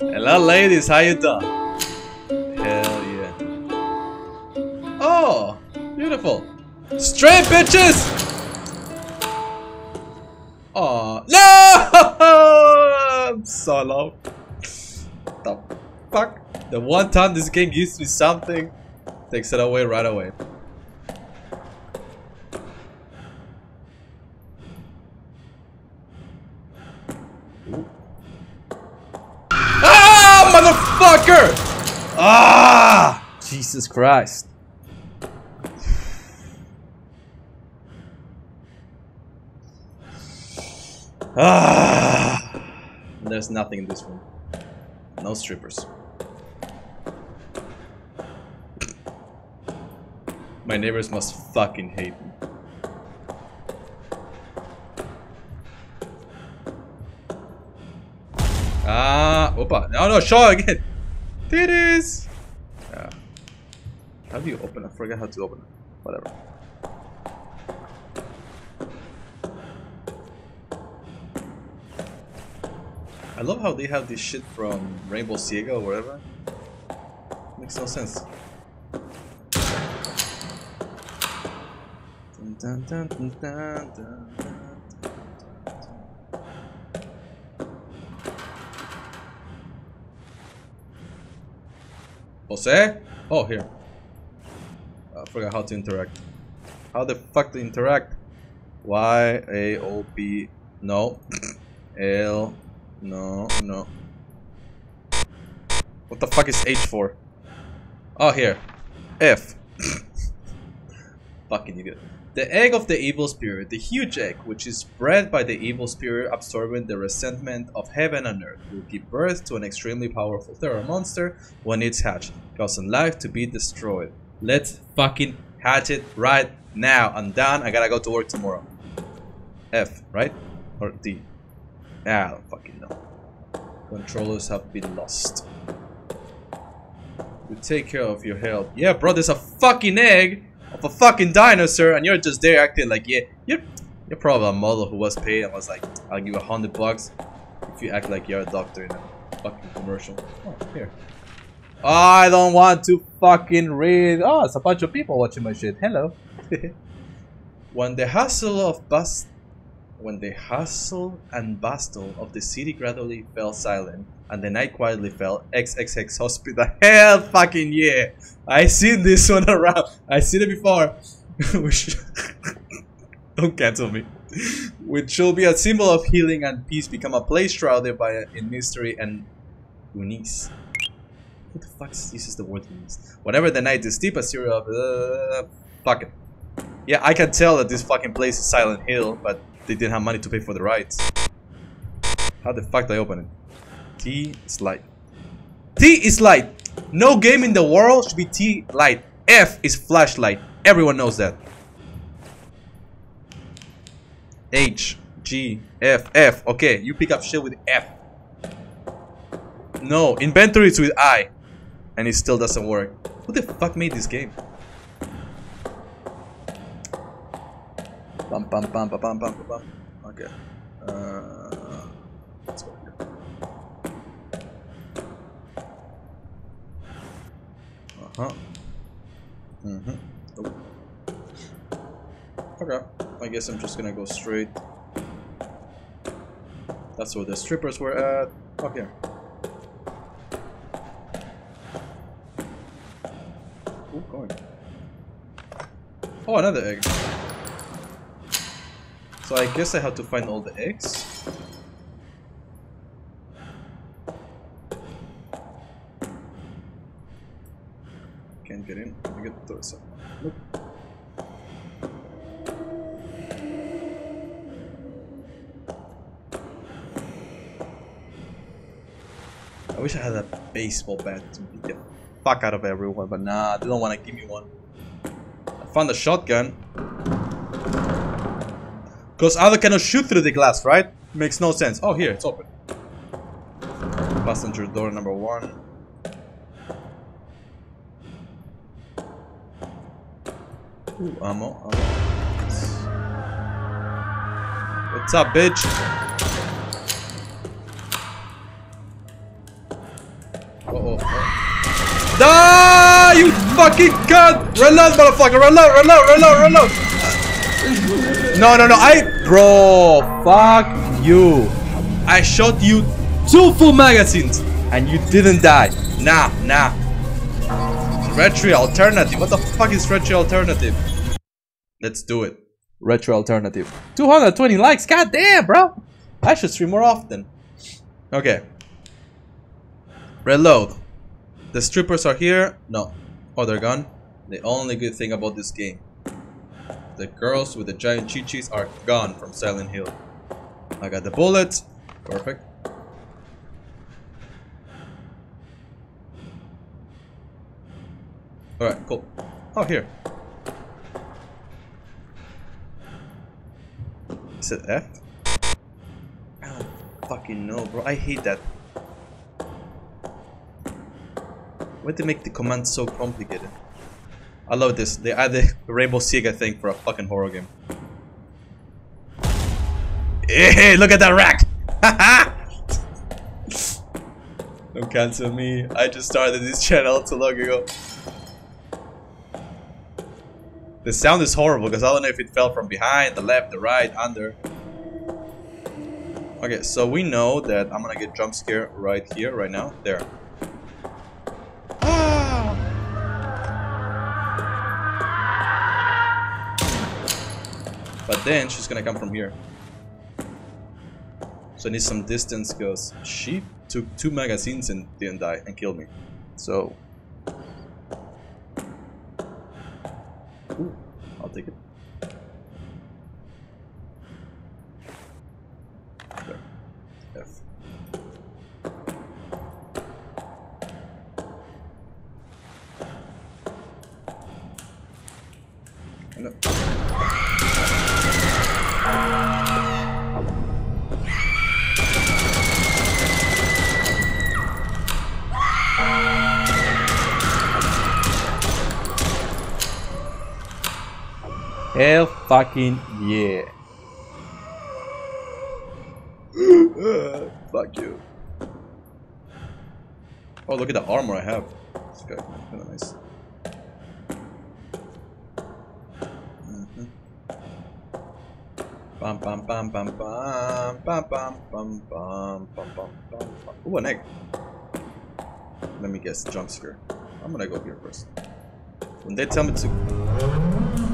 Hello ladies, how you doing? Hell yeah. Oh, beautiful. Straight bitches! Oh no! I'm so low. The fuck? The one time this game gives me something, takes it away right away. Ah, motherfucker! Ah! Jesus Christ. Ah! There's nothing in this room. No strippers. My neighbors must fucking hate me. Ah, opa. No, no, show again. Titties. How do you open? it? I forget how to open it. Whatever. I love how they have this shit from Rainbow Sega or whatever. Makes no sense. Dun, dun, dun. Jose? Oh, here. I forgot how to interact. How the fuck to interact? Y, A, O, B, no. L, no, no. What the fuck is H for? Oh, here. F. Fucking idiot. The egg of the evil spirit, the huge egg, which is bred by the evil spirit absorbing the resentment of heaven and earth, will give birth to an extremely powerful terror monster when it's hatched, causing life to be destroyed. Let's fucking hatch it right now. I'm done. I gotta go to work tomorrow. F, right? Or D? Ah, I don't fucking know. Controllers have been lost. We take care of your health. Yeah, bro, there's a fucking egg of a fucking dinosaur, and you're just there acting like, yeah, you're, you're probably a model who was paid and was like, I'll give you a hundred bucks if you act like you're a doctor in a fucking commercial. Oh, here. I don't want to fucking read. Oh, it's a bunch of people watching my shit. Hello. when the hustle of bust, when the hustle and bustle of the city gradually fell silent, and the night quietly fell, XXX hospital. Hell fucking yeah! I seen this one around. I seen it before. Don't cancel me. Which shall be a symbol of healing and peace, become a place shrouded by in mystery and unis. Who the fuck uses the word unis? Whatever the night is deep, a series of uh, fuck it. Yeah, I can tell that this fucking place is Silent Hill, but they didn't have money to pay for the rights. How the fuck did I open it? T is light. T is light. No game in the world should be T light. F is flashlight. Everyone knows that. H, G, F, F. Okay, you pick up shit with F. No, inventory is with I. And it still doesn't work. Who the fuck made this game? Bum bum bum bum bum bum bum. Okay. Uh, here. Uh huh. Mm hmm. Oh. Okay. I guess I'm just gonna go straight. That's where the strippers were at. Okay. Ooh, Oh, another egg. So I guess I have to find all the eggs. Can't get in. I get the side. Nope. I wish I had a baseball bat to beat the fuck out of everyone, but nah, they don't want to give me one. I found a shotgun. Because other cannot shoot through the glass, right? Makes no sense. Oh, here, it's open. Passenger door number one. Ooh, ammo, ammo. What's up, bitch? You fucking cunt! Reload, motherfucker! Reload, reload, reload, reload! No, no, no, I... Bro, fuck you. I shot you two full magazines and you didn't die. Nah, nah. Retro alternative. What the fuck is retro alternative? Let's do it. Retro alternative. 220 likes. God damn, bro. I should stream more often. Okay. Reload. The strippers are here. No. Oh, they're gone. The only good thing about this game. The girls with the giant chichis are gone from Silent Hill. I got the bullets. Perfect. Alright, cool. Oh, here. Is it F? I don't fucking know, bro. I hate that. Why they make the command so complicated? I love this. They added the Rainbow Sega thing for a fucking horror game. Hey, look at that rack! Don't cancel me. I just started this channel too long ago. The sound is horrible because I don't know if it fell from behind, the left, the right, under. Okay, so we know that I'm gonna get jump scare right here, right now. There. But then she's gonna come from here. So I need some distance because she took two magazines and didn't die and killed me. So Ooh, I'll take it. Hell fucking yeah. Fuck you. Oh, look at the armor I have. It's kind of nice. Mhm. Bum bum bum bum bum bum bum bum bum bum bum bum. Ooh, an egg. Let me guess, jump scare. I'm gonna go here first. When they tell me to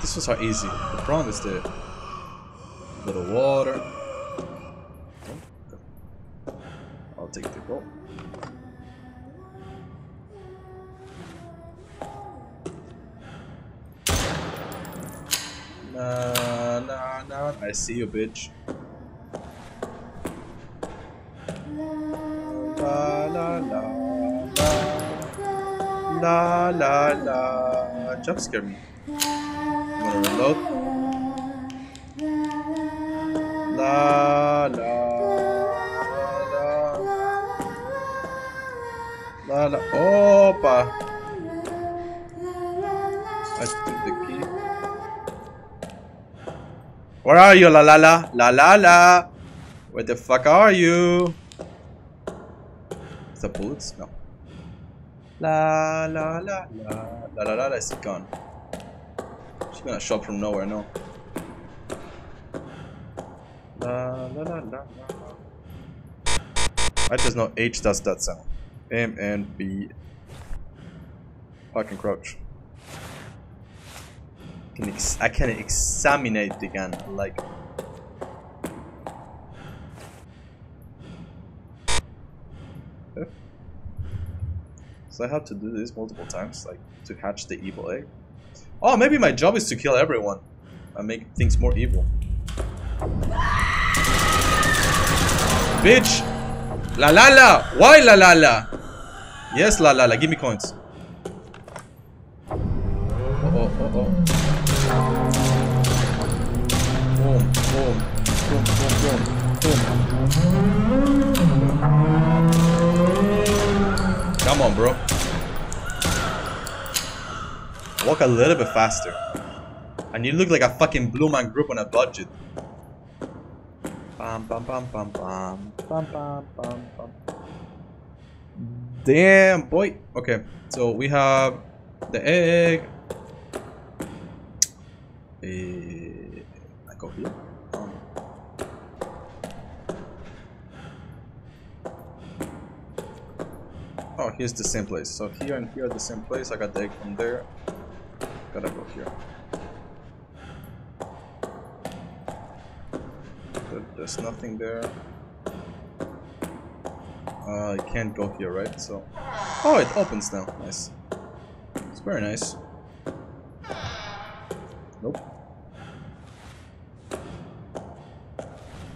this was how easy. The problem is the little water. I'll take the goal. Nah, nah, nah. I see you, bitch. La la la. Jump scare me. I'm gonna reload. La la la la la. Opa! I took the key. Where are you, la la la la la la? Where the fuck are you? Is that bullets? No. La la la la la la la la is gone. She's gonna show up from nowhere, no. La la la la la. I just know H does that sound. M and B. Fucking crouch. Can ex I can examine it again, like. I have to do this multiple times, like, to hatch the evil egg. Oh, maybe my job is to kill everyone and make things more evil. Bitch! La la la! Why la la la? Yes, la la la. Give me coins. Oh oh oh oh. Boom, boom, boom, boom, boom, boom. on, bro. Walk a little bit faster. And you look like a fucking blue man group on a budget. Bam, bam, bam, bam, bam. Bam, bam, bam, bam. Damn, boy. Okay, so we have the egg. Eh, I go here. Oh, here's the same place. So here and here are the same place. I got the egg from there. Gotta go here. There's nothing there. Uh, I can't go here, right? So, oh, it opens now. Nice. It's very nice. Nope.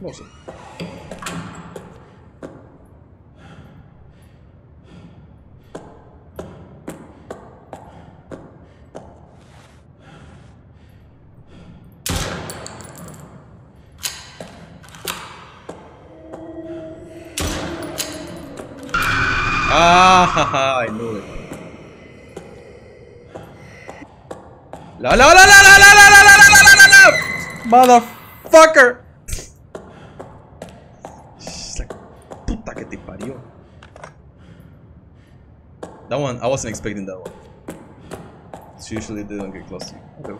Close. I knew it. La la la la la la la la la la la la Motherfucker! Puta que te parió. That one, I wasn't expecting that one. It's usually they don't get close to you. Okay.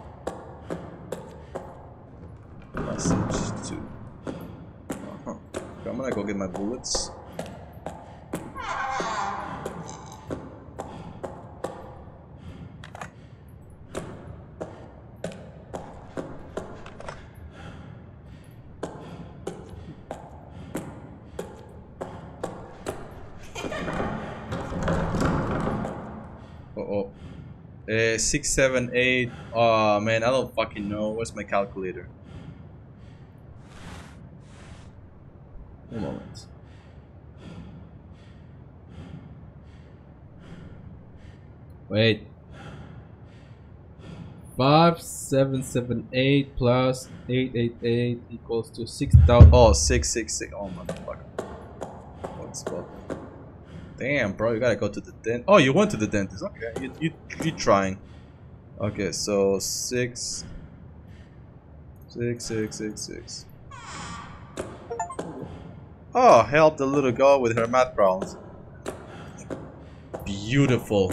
Message to. Uh -huh. Okay, I'm gonna go get my bullets. Six, seven, eight. Oh man, I don't fucking know. Where's my calculator? One moment. Wait. Five, seven, seven, eight plus eight, eight, eight equals to six thousand. Oh, six, six, six. Oh motherfucker. What's up? Damn, bro, you gotta go to the dent. Oh, you went to the dentist. Okay, you you you trying? Okay, so six, six, six, six, six. Oh, help the little girl with her math problems. Beautiful.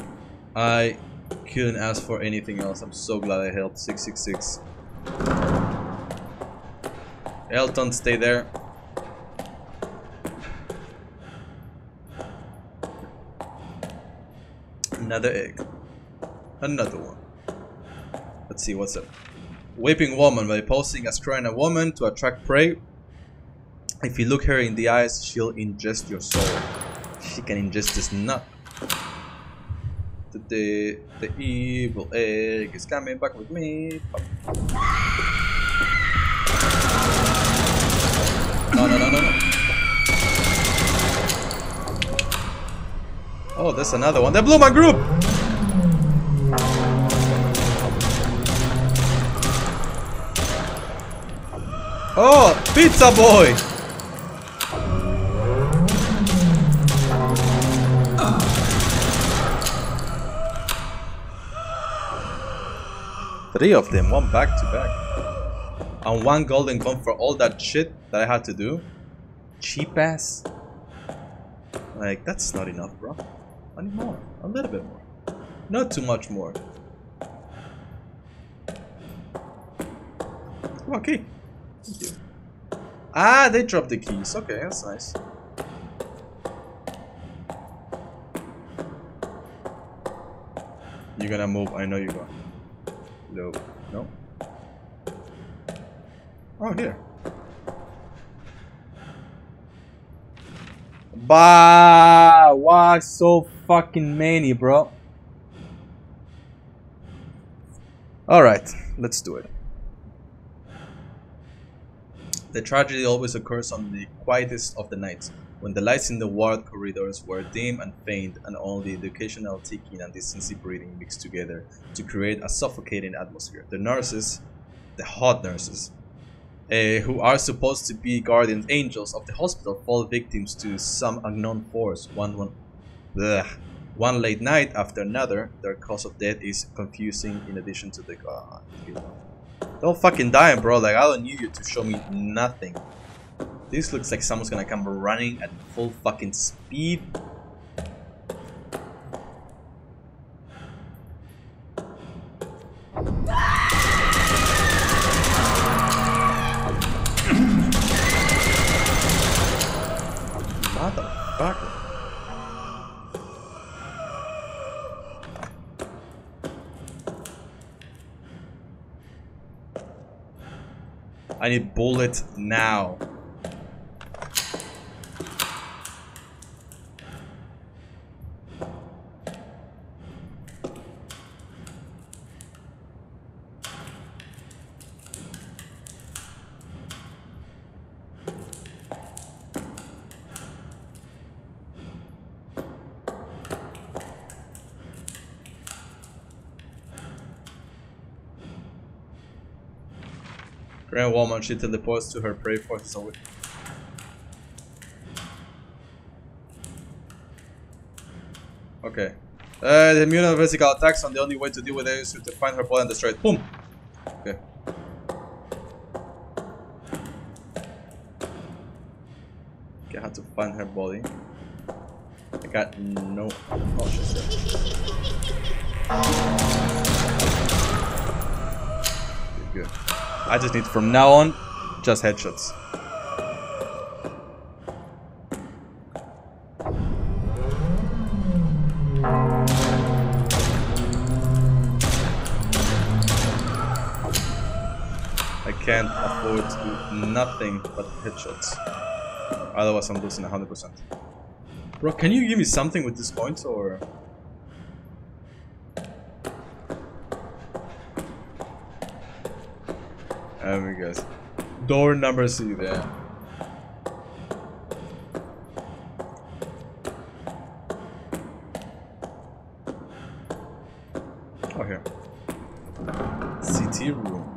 I couldn't ask for anything else. I'm so glad I helped. Six, six, six. Elton, stay there. Another egg. Another one. Let's see, what's up? Whipping woman by posing as crying a woman to attract prey. If you look her in the eyes, she'll ingest your soul. She can ingest this nut. The, the, the evil egg is coming back with me. No, no, no, no, no. Oh, there's another one. They blew my group! Oh, pizza boy! Three of them, one back to back. And one golden gun for all that shit that I had to do. Cheap ass. Like, that's not enough, bro. I need more. A little bit more. Not too much more. Okay. Thank you. Ah, they dropped the keys. Okay, that's nice. You're gonna move. I know you're gonna. No. No. Oh, here. Bah, why so fucking many, bro? Alright, let's do it. The tragedy always occurs on the quietest of the nights, when the lights in the ward corridors were dim and faint and only the occasional ticking and decency breathing mixed together to create a suffocating atmosphere. The nurses, the hot nurses, uh, who are supposed to be guardian angels of the hospital fall victims to some unknown force. One, one, ugh, One late night after another, their cause of death is confusing in addition to the god. Don't fucking die, bro. Like, I don't need you to show me nothing. This looks like someone's gonna come running at full fucking speed. I need bullet now. Woman, she teleports to her prey forces away. Okay. Uh, the immune physical attacks, and the only way to deal with it is to find her body and destroy it. Boom! Okay. Okay, I have to find her body. I got no... Oh, shit. Good. I just need from now on, just headshots. I can't afford to do nothing but headshots. Otherwise I'm losing 100%. Bro, can you give me something with these points or... There we. Door number C there. Oh, here. CT room.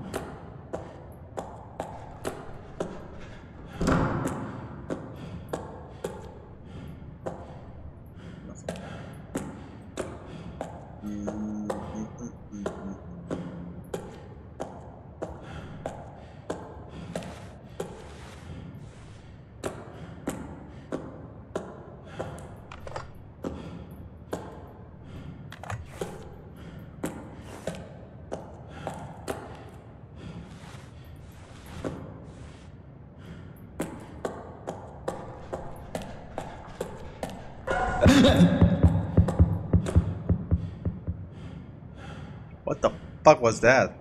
Fuck was that?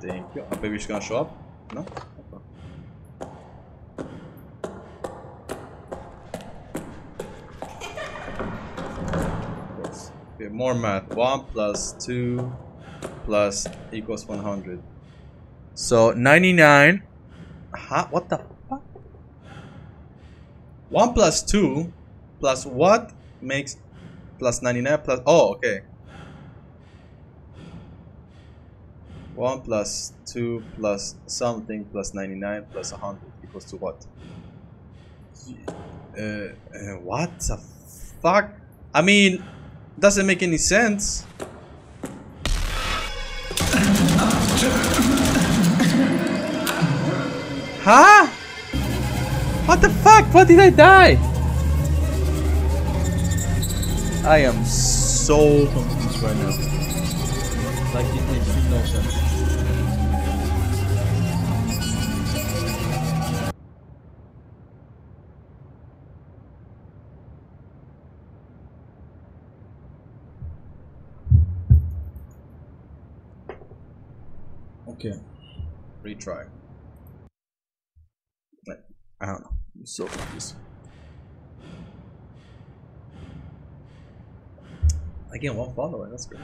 Thank you. Oh, baby, she's gonna show up? No? Okay, more math. 1 plus 2 plus equals 100. So 99. Huh? What the fuck? 1 plus 2 plus what makes plus 99 plus. Oh, okay. 1 plus 2 plus something plus 99 plus 100 equals to what? Uh, uh, what the fuck? I mean, doesn't make any sense. Huh? What the fuck? What did I die? I am so confused right now. Like it makes no sense. Okay. Retry. I don't know. I'm so confused. Again, one follower. That's great.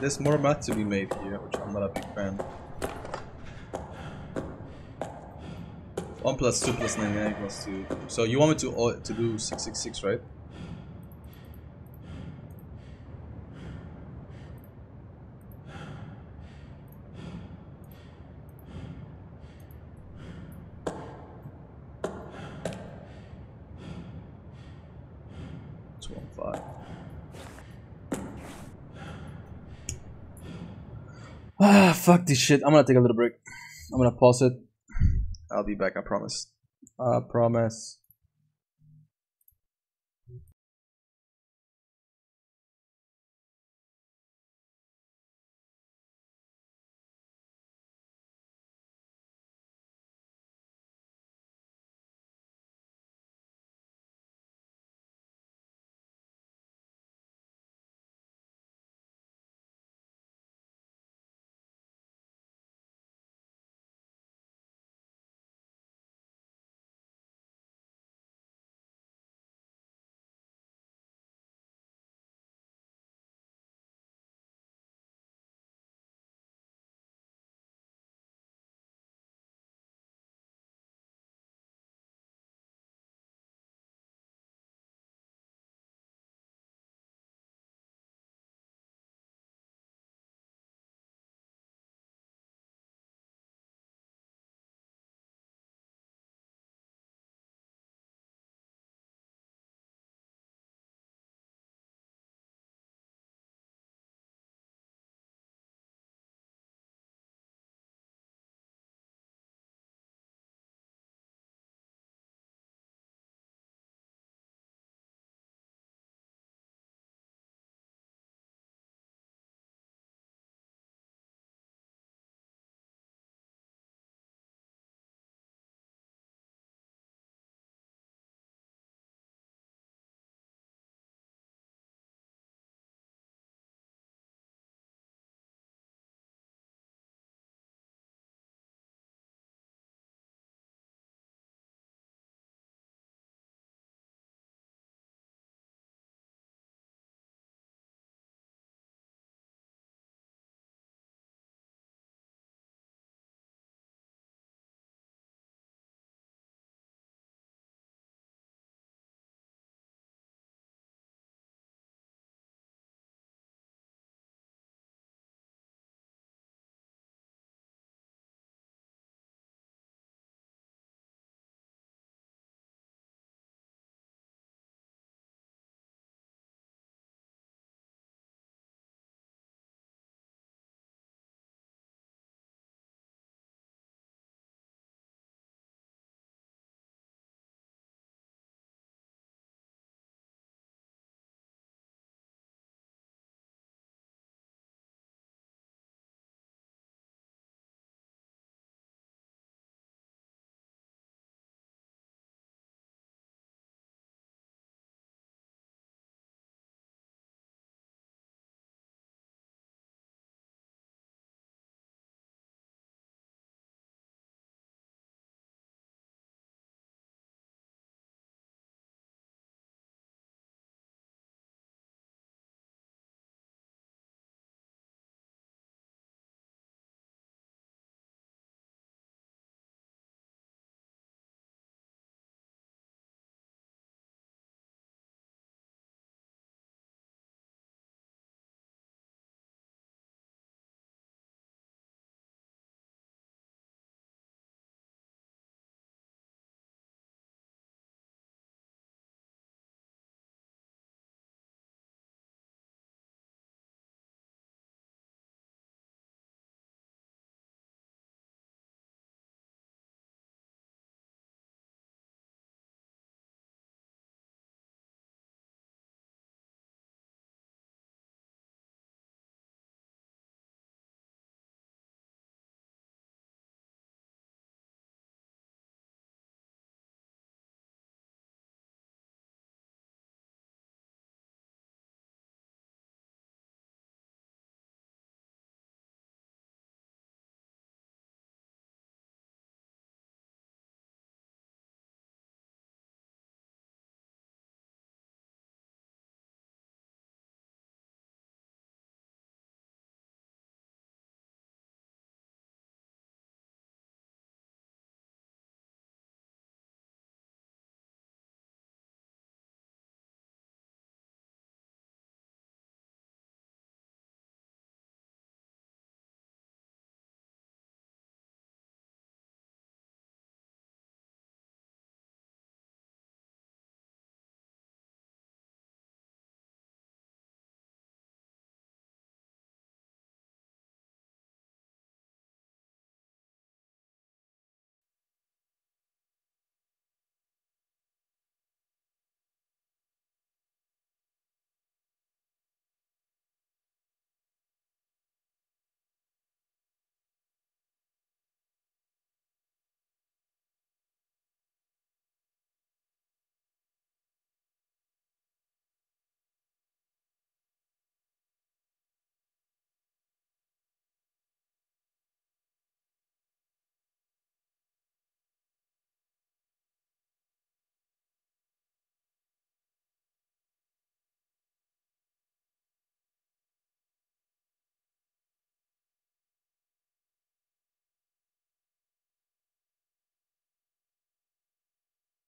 There's more math to be made here, which I'm not a big fan. 1 plus 2 plus 99 plus 2. So you want me to uh, to do 666, right? Two one five. Ah, fuck this shit. I'm gonna take a little break. I'm gonna pause it. I'll be back, I promise. I promise.